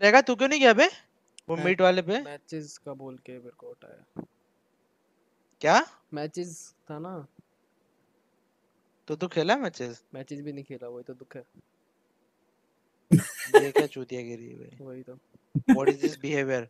रहेगा तू क्यों नहीं गया बे? वो मीट वाले पे। मैचेस का बोल के मेरे को उठाया क्या? मैचेस था ना। तो तू खेला मैचेस मैचेस भी नहीं खेला वही तो दुख है। ये क्या चूतिया गिरी भाई। वही तो। What is this behaviour